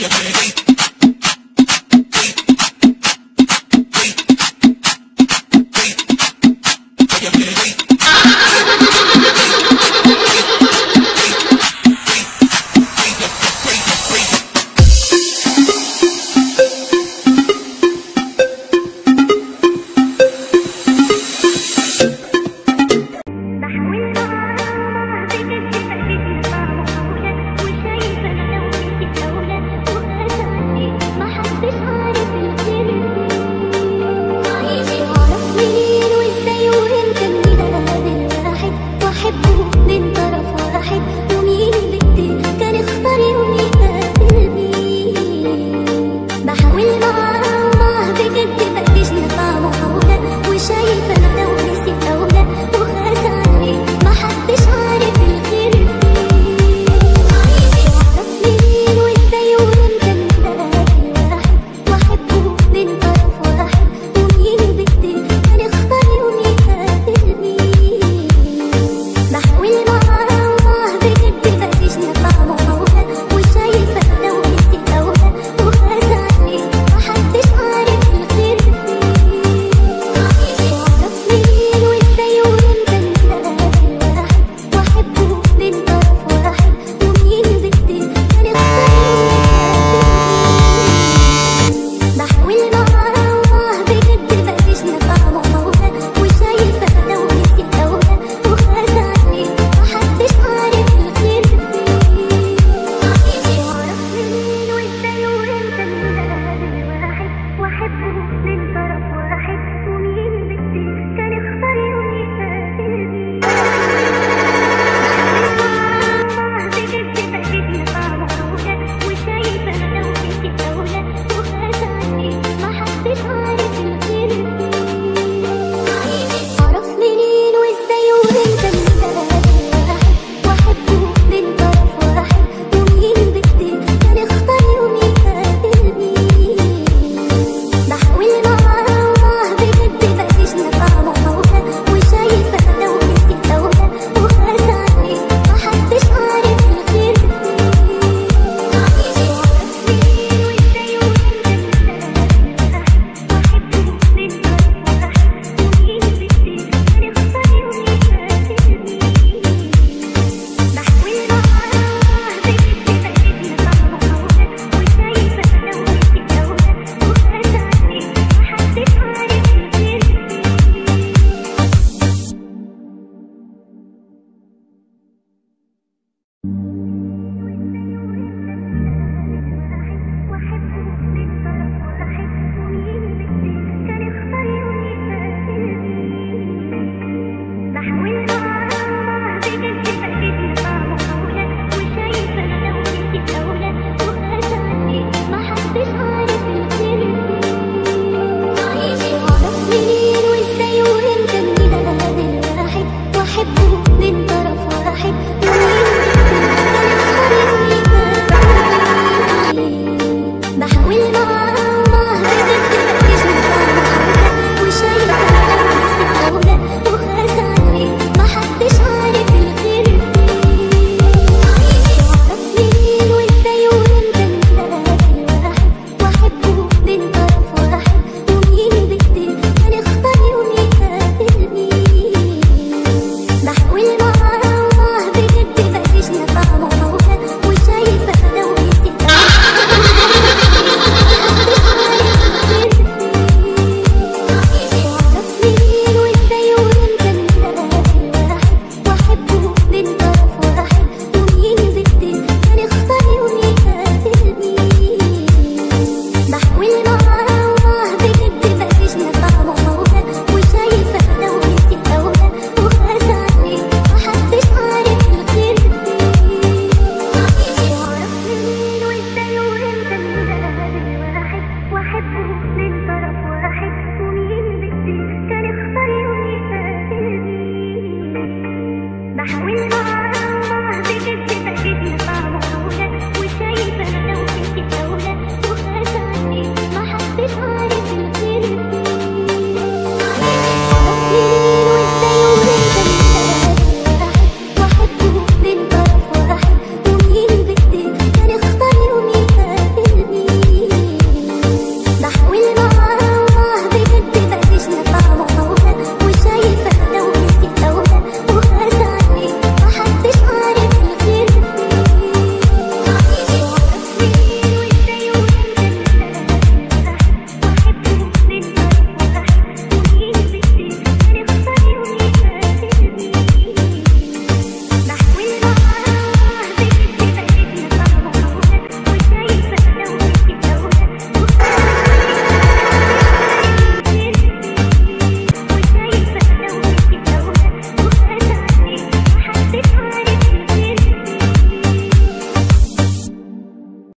rock your body.